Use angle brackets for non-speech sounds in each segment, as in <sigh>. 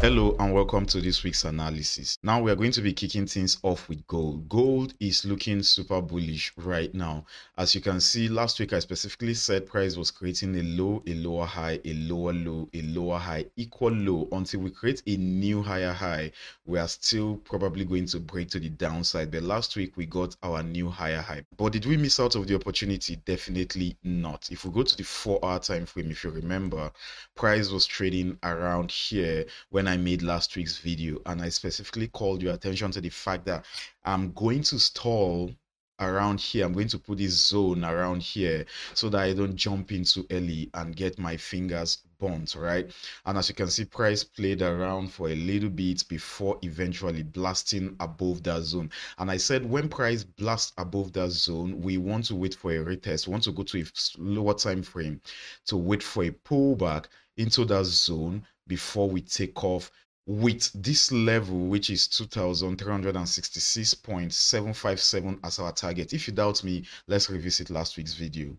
Hello and welcome to this week's analysis. Now we are going to be kicking things off with gold. Gold is looking super bullish right now. As you can see, last week I specifically said price was creating a low, a lower high, a lower low, a lower high, equal low until we create a new higher high. We are still probably going to break to the downside. But last week we got our new higher high. But did we miss out of the opportunity? Definitely not. If we go to the four hour time frame, if you remember, price was trading around here when I made last week's video, and I specifically called your attention to the fact that I'm going to stall around here. I'm going to put this zone around here so that I don't jump in too early and get my fingers burnt, right? And as you can see, price played around for a little bit before eventually blasting above that zone. And I said when price blasts above that zone, we want to wait for a retest. We want to go to a lower time frame to wait for a pullback into that zone before we take off with this level which is 2366.757 as our target. If you doubt me let's revisit last week's video.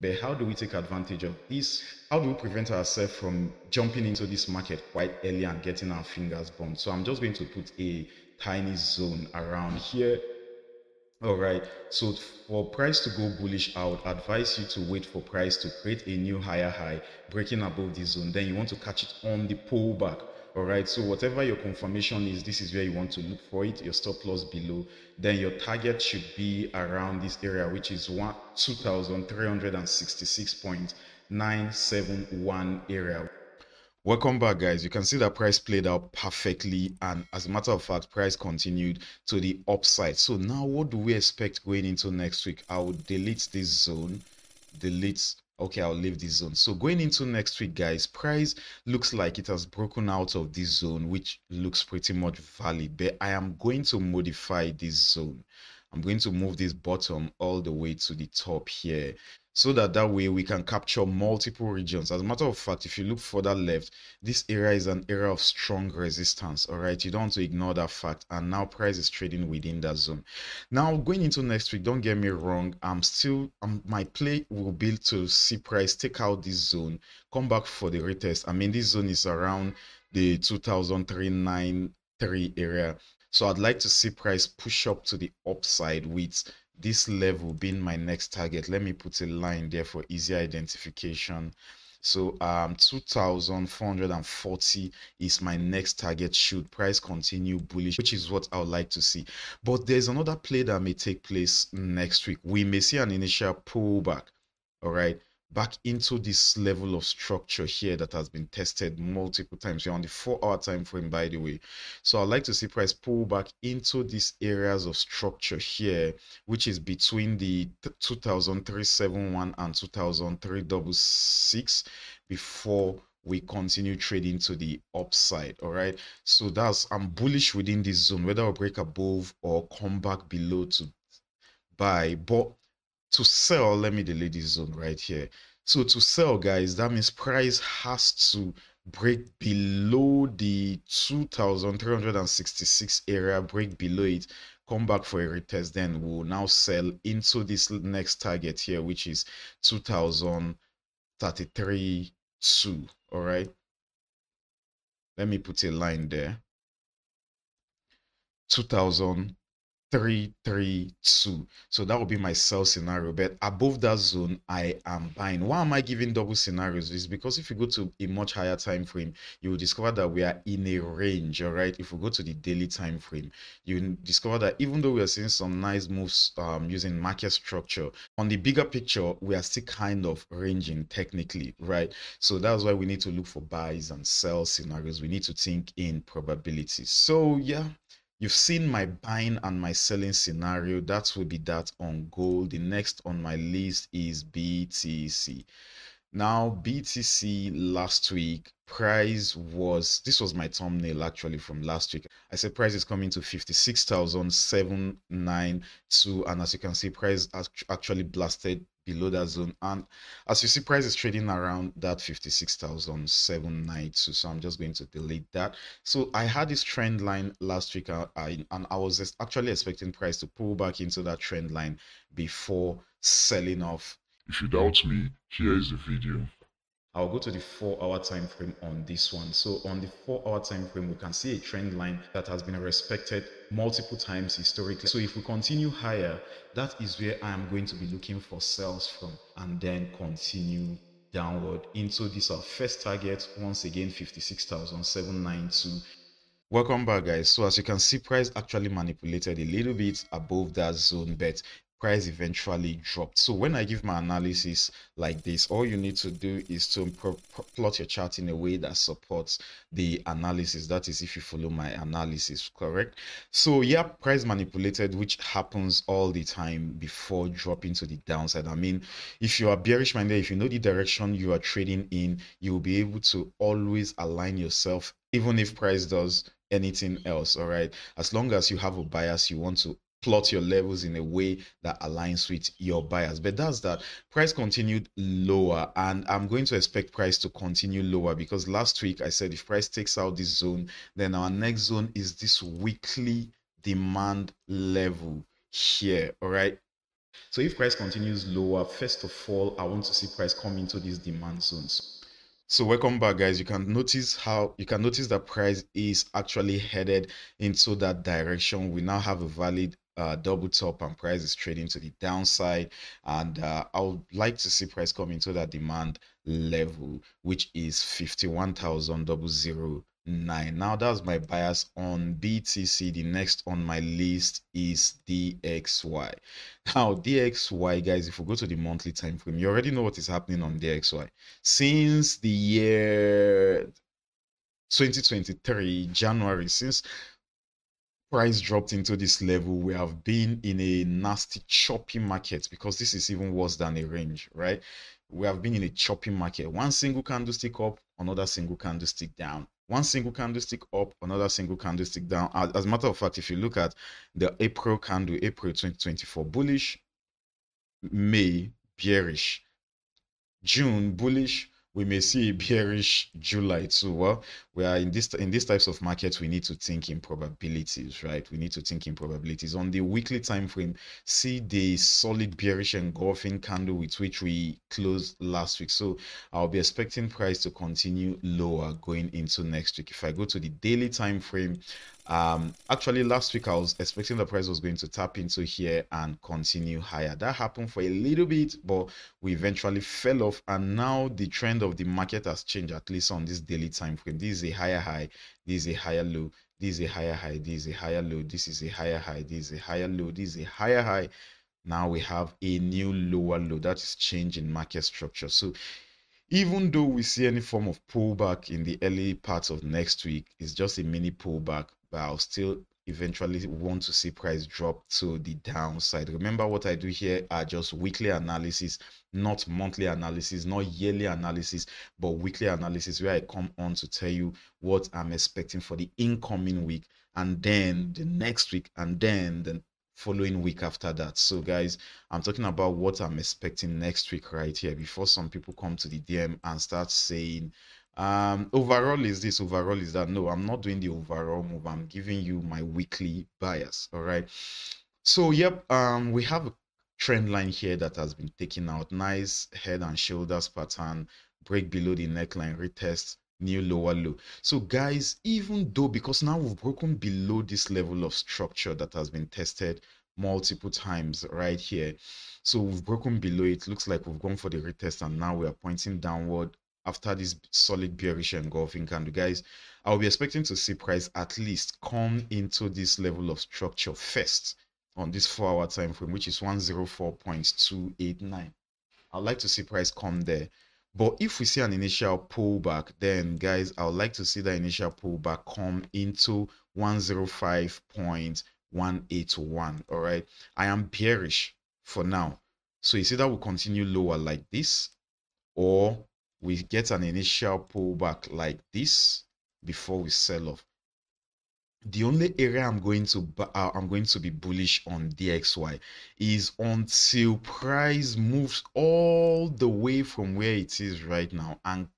But how do we take advantage of this? How do we prevent ourselves from jumping into this market quite early and getting our fingers burned so i'm just going to put a tiny zone around here all right. So for price to go bullish i would advise you to wait for price to create a new higher high breaking above this zone. Then you want to catch it on the pullback. All right. So whatever your confirmation is this is where you want to look for it your stop loss below. Then your target should be around this area which is one 2366.971 area Welcome back, guys. You can see that price played out perfectly, and as a matter of fact, price continued to the upside. So now, what do we expect going into next week? I will delete this zone, delete. Okay, I'll leave this zone. So going into next week, guys, price looks like it has broken out of this zone, which looks pretty much valid. But I am going to modify this zone. I'm going to move this bottom all the way to the top here so that that way we can capture multiple regions. As a matter of fact, if you look further left, this area is an area of strong resistance. All right, you don't want to ignore that fact. And now price is trading within that zone. Now going into next week, don't get me wrong. I'm still, um, my play will be to see price take out this zone, come back for the retest. I mean, this zone is around the 2393 area. So I'd like to see price push up to the upside with this level being my next target let me put a line there for easier identification. So um 2440 is my next target should price continue bullish which is what i would like to see. But there's another play that may take place next week. We may see an initial pullback all right back into this level of structure here that has been tested multiple times. We're on the four hour time frame, by the way. So I'd like to see price pull back into these areas of structure here, which is between the 2371 and 2366 before we continue trading to the upside all right so that's i'm bullish within this zone whether i break above or come back below to buy but to sell, let me delete this zone right here. So to sell, guys, that means price has to break below the 2366 area, break below it, come back for a retest, then we'll now sell into this next target here, which is 2033 2. All right. Let me put a line there. 2000 three three two. So that would be my sell scenario. But above that zone i am buying. Why am i giving double scenarios? Is because if you go to a much higher time frame you will discover that we are in a range all right? If we go to the daily time frame you discover that even though we are seeing some nice moves um, using market structure on the bigger picture we are still kind of ranging technically right? So that's why we need to look for buys and sell scenarios. We need to think in probabilities. So yeah You've seen my buying and my selling scenario. That will be that on gold. The next on my list is BTC. Now, BTC last week, price was, this was my thumbnail actually from last week. I said price is coming to 56,792. And as you can see, price actually blasted below that zone. And as you see price is trading around that 56,792 so I'm just going to delete that. So I had this trend line last week. Uh, and I was actually expecting price to pull back into that trend line before selling off. If you doubt me here is the video I'll go to the four hour time frame on this one. So on the four hour time frame, we can see a trend line that has been respected multiple times historically. So if we continue higher, that is where I am going to be looking for sales from and then continue downward into this our first target once again 56,792 welcome back guys so as you can see price actually manipulated a little bit above that zone but price eventually dropped. So when I give my analysis like this, all you need to do is to plot your chart in a way that supports the analysis. That is if you follow my analysis, correct? So yeah, price manipulated, which happens all the time before dropping to the downside. I mean, if you are bearish minded, if you know the direction you are trading in, you will be able to always align yourself even if price does anything else all right as long as you have a bias you want to plot your levels in a way that aligns with your bias. but that's that. Price continued lower and i'm going to expect price to continue lower because last week i said if price takes out this zone then our next zone is this weekly demand level here all right? So if price continues lower first of all i want to see price come into these demand zones. So welcome back guys. You can notice how you can notice that price is actually headed into that direction. We now have a valid uh, double top and price is trading to the downside. And uh, i would like to see price come into that demand level which is 51009 now that's my bias on btc the next on my list is dxy <laughs> now dxy guys if we go to the monthly time frame you already know what is happening on dxy since the year 2023 january since price dropped into this level, we have been in a nasty choppy market because this is even worse than a range, right? We have been in a choppy market. One single candlestick up, another single candlestick down. One single candlestick up, another single candlestick down. As a matter of fact, if you look at the April candle, April 2024, bullish, May, bearish, June, bullish, we may see a bearish July too. Well, we are in this in these types of markets. We need to think in probabilities, right? We need to think in probabilities. On the weekly time frame, see the solid bearish engulfing candle with which we closed last week. So I'll be expecting price to continue lower going into next week. If I go to the daily time frame, um, actually, last week I was expecting the price was going to tap into here and continue higher. That happened for a little bit, but we eventually fell off, and now the trend of the market has changed, at least on this daily time frame. This is a higher high, this is a higher low, this is a higher high, this is a higher low, this is a higher high, this is a higher low, this is a higher high. Now we have a new lower low. That is change in market structure. So even though we see any form of pullback in the early parts of next week, it's just a mini pullback but I'll still eventually want to see price drop to the downside. Remember what I do here are just weekly analysis, not monthly analysis, not yearly analysis, but weekly analysis where I come on to tell you what I'm expecting for the incoming week and then the next week and then the following week after that. So guys, I'm talking about what I'm expecting next week right here before some people come to the DM and start saying um overall is this overall is that. No i'm not doing the overall move. I'm giving you my weekly bias all right? So yep um we have a trend line here that has been taken out. Nice head and shoulders pattern break below the neckline retest new lower low. So guys even though because now we've broken below this level of structure that has been tested multiple times right here. So we've broken below it. Looks like we've gone for the retest and now we are pointing downward after this solid bearish engulfing candle guys i'll be expecting to see price at least come into this level of structure first on this four hour time frame which is 104.289 i'd like to see price come there. But if we see an initial pullback then guys i would like to see the initial pullback come into 105.181 all right? I am bearish for now. So you see that will continue lower like this or we get an initial pullback like this before we sell off. The only area i'm going to uh, i'm going to be bullish on dxy is until price moves all the way from where it is right now and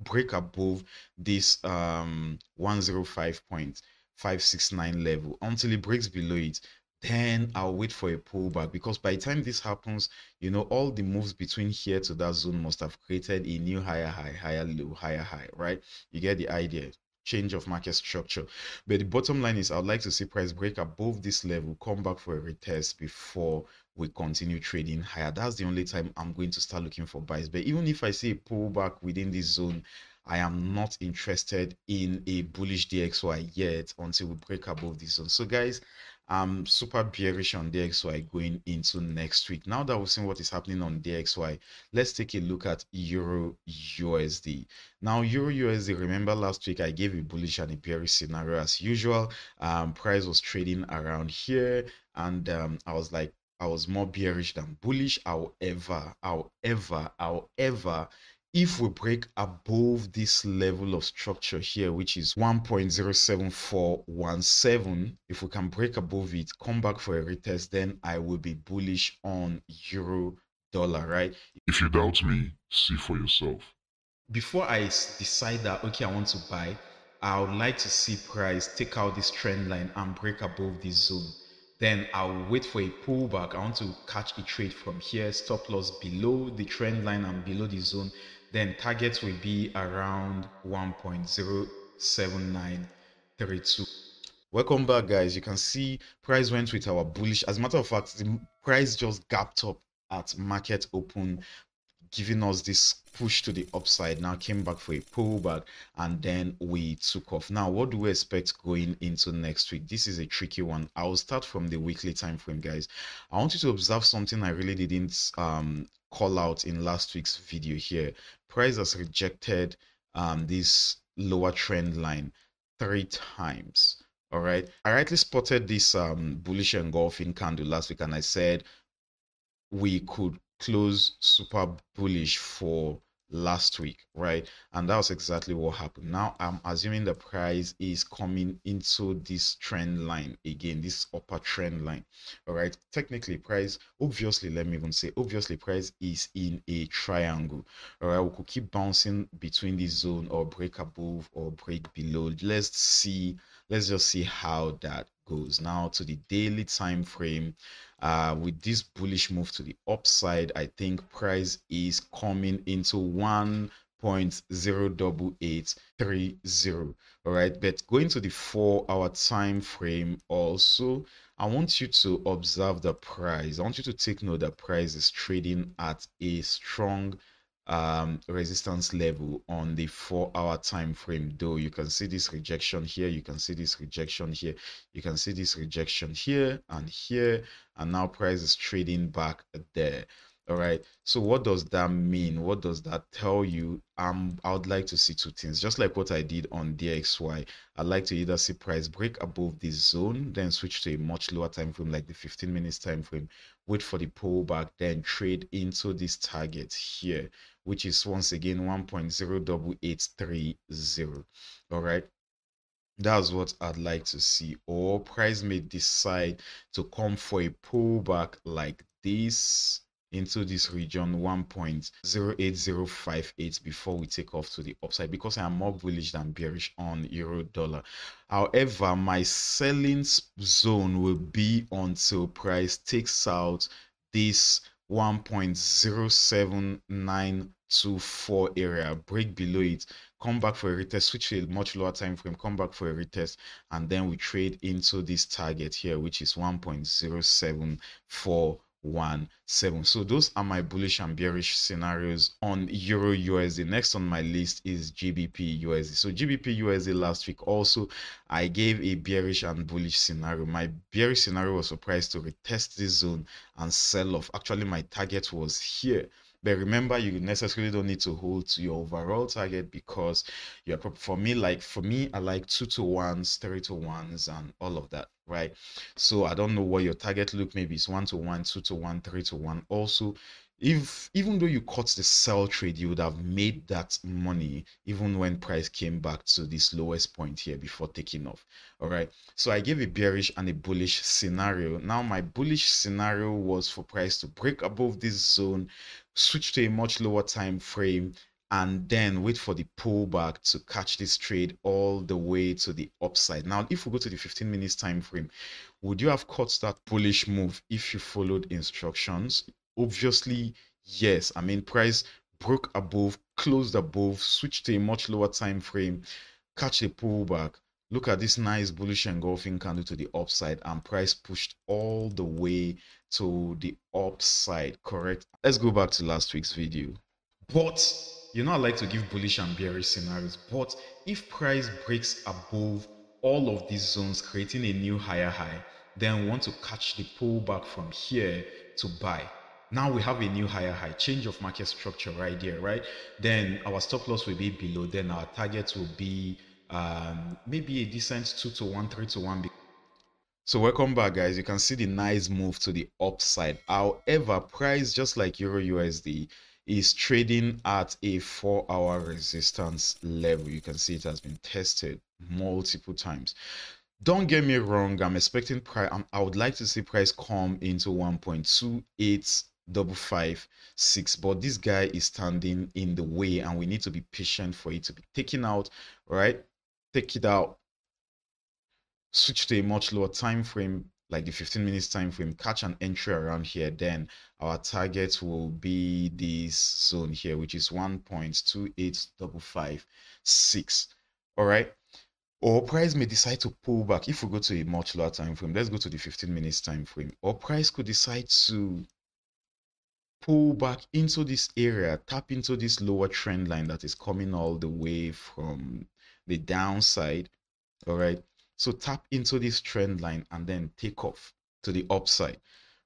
break above this um 105.569 level. Until it breaks below it then I'll wait for a pullback because by the time this happens, you know, all the moves between here to that zone must have created a new higher high, higher low, higher high, right? You get the idea change of market structure. But the bottom line is I'd like to see price break above this level, come back for a retest before we continue trading higher. That's the only time I'm going to start looking for buys. But even if I see a pullback within this zone, I am not interested in a bullish DXY yet until we break above this zone. So guys, I'm super bearish on DXY going into next week. Now that we've seen what is happening on DXY, let's take a look at Euro USD. Now, Euro USD, remember last week I gave a bullish and a bearish scenario as usual. Um, price was trading around here, and um, I was like, I was more bearish than bullish. However, however, however, if we break above this level of structure here which is 1.07417 if we can break above it come back for a retest then i will be bullish on euro dollar right? If you doubt me see for yourself. Before i decide that okay i want to buy i would like to see price take out this trend line and break above this zone. Then I'll wait for a pullback. I want to catch a trade from here, stop loss below the trend line and below the zone then targets will be around 1.07932 welcome back guys. You can see price went with our bullish. As a matter of fact the price just gapped up at market open giving us this push to the upside. Now came back for a pullback and then we took off. Now what do we expect going into next week? This is a tricky one. I'll start from the weekly time frame guys. I want you to observe something i really didn't um, call out in last week's video here. Price has rejected um, this lower trend line three times all right? I rightly spotted this um bullish engulfing candle last week and i said we could close super bullish for last week, right? And that was exactly what happened. Now I'm assuming the price is coming into this trend line again, this upper trend line. All right. Technically, price, obviously, let me even say, obviously, price is in a triangle. All right. We could keep bouncing between this zone or break above or break below. Let's see. Let's just see how that goes. Now to the daily time frame uh, with this bullish move to the upside i think price is coming into one point zero double eight three zero. All right but going to the four hour time frame also i want you to observe the price. I want you to take note that price is trading at a strong um, resistance level on the four hour time frame though. You can see this rejection here you can see this rejection here you can see this rejection here and here and now price is trading back there. All right so what does that mean? What does that tell you? Um i would like to see two things. Just like what i did on dxy i'd like to either see price break above this zone then switch to a much lower time frame like the 15 minutes time frame wait for the pullback then trade into this target here which is once again 1.08830 all right that's what I'd like to see. Or price may decide to come for a pullback like this into this region 1.08058 before we take off to the upside because I am more bullish than bearish on euro dollar. However, my selling zone will be until price takes out this 1.07924 area break below it come back for a retest switch to a much lower time frame come back for a retest and then we trade into this target here which is 1.07417. so those are my bullish and bearish scenarios on euro usd next on my list is gbp usd so gbp usd last week also i gave a bearish and bullish scenario. My bearish scenario was surprised to retest this zone and sell off. Actually my target was here but remember, you necessarily don't need to hold to your overall target because you're for me, like for me, I like two to ones, three to ones, and all of that, right? So I don't know what your target look. Maybe it's one to one, two to one, three to one. Also, if even though you cut the sell trade you would have made that money even when price came back to this lowest point here before taking off all right so i gave a bearish and a bullish scenario now my bullish scenario was for price to break above this zone switch to a much lower time frame and then wait for the pullback to catch this trade all the way to the upside. Now, if we go to the 15 minutes time frame, would you have caught that bullish move if you followed instructions? Obviously, yes. I mean, price broke above, closed above, switched to a much lower time frame, catch a pullback. Look at this nice bullish engulfing candle to the upside, and price pushed all the way to the upside. Correct. Let's go back to last week's video. But you know, I like to give bullish and bearish scenarios, but if price breaks above all of these zones, creating a new higher high, then we want to catch the pullback from here to buy. Now we have a new higher high, change of market structure right there, right? Then our stop loss will be below, then our target will be um, maybe a decent 2 to 1, 3 to 1. So welcome back guys, you can see the nice move to the upside. However, price just like Euro USD is trading at a four hour resistance level. You can see it has been tested multiple times. Don't get me wrong, I'm expecting price. I would like to see price come into 1.28 double five six but this guy is standing in the way and we need to be patient for it to be taken out right take it out switch to a much lower time frame like the 15 minutes time frame catch an entry around here then our target will be this zone here which is 1.28556 all right or price may decide to pull back. If we go to a much lower time frame let's go to the 15 minutes time frame. Or price could decide to pull back into this area tap into this lower trend line that is coming all the way from the downside all right so tap into this trend line and then take off to the upside.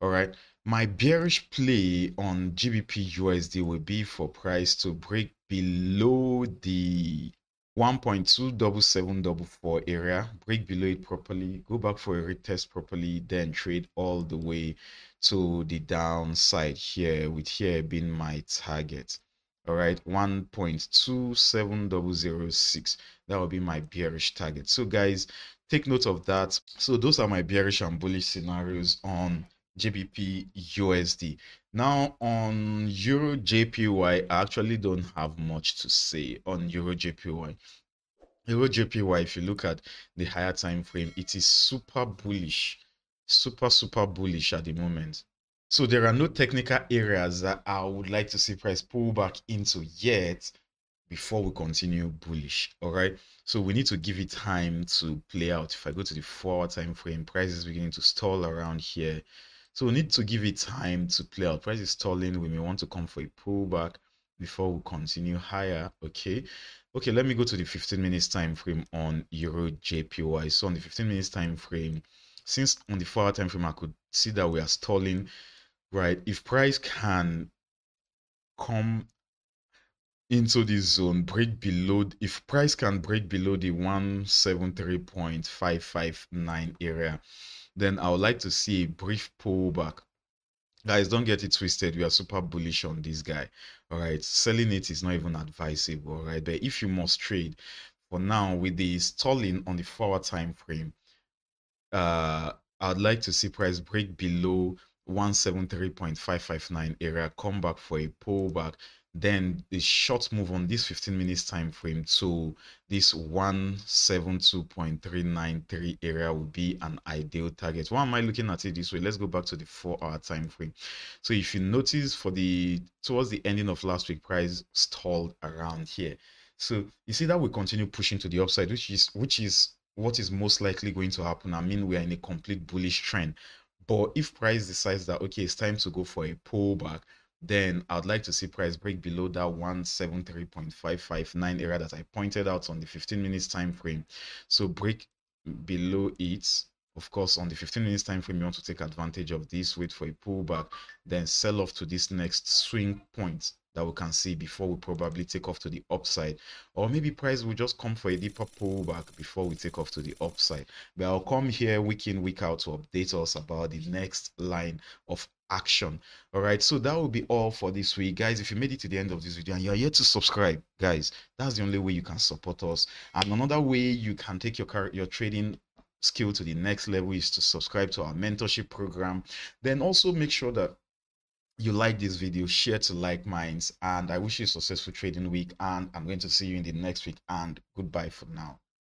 All right. My bearish play on GBP USD will be for price to break below the 1.27744 area, break below it properly, go back for a retest properly, then trade all the way to the downside here, with here being my target all right 1.27006 that will be my bearish target. So guys take note of that. So those are my bearish and bullish scenarios on gbp usd now on euro jpy i actually don't have much to say on euro jpy euro jpy if you look at the higher time frame it is super bullish super super bullish at the moment so there are no technical areas that I would like to see price pull back into yet before we continue bullish. All right. So we need to give it time to play out. If I go to the four hour time frame, price is beginning to stall around here. So we need to give it time to play out. Price is stalling. We may want to come for a pullback before we continue higher. Okay. Okay, let me go to the 15 minutes time frame on Euro JPY. So on the 15 minutes time frame, since on the four hour time frame I could see that we are stalling right? If price can come into this zone, break below, if price can break below the 173.559 area, then I would like to see a brief pullback. Guys, don't get it twisted. We are super bullish on this guy. All right. Selling it is not even advisable. All right. But if you must trade for now with the stalling on the four hour time frame, uh, I'd like to see price break below 173.559 area come back for a pullback. Then the short move on this 15 minutes time frame to this 172.393 area would be an ideal target. Why am i looking at it this way? Let's go back to the four hour time frame. So if you notice for the towards the ending of last week price stalled around here. So you see that we continue pushing to the upside which is which is what is most likely going to happen. I mean we are in a complete bullish trend but if price decides that okay, it's time to go for a pullback, then I'd like to see price break below that 173.559 area that I pointed out on the 15 minutes time frame. So break below it. Of course, on the 15 minutes time frame, you want to take advantage of this, wait for a pullback, then sell off to this next swing point that we can see before we probably take off to the upside. Or maybe price will just come for a deeper pullback before we take off to the upside. But i'll come here week in week out to update us about the next line of action. All right so that will be all for this week. Guys if you made it to the end of this video and you're yet to subscribe guys that's the only way you can support us. And another way you can take your your trading skill to the next level is to subscribe to our mentorship program then also make sure that you like this video, share to like minds. And I wish you a successful trading week. And I'm going to see you in the next week. And goodbye for now.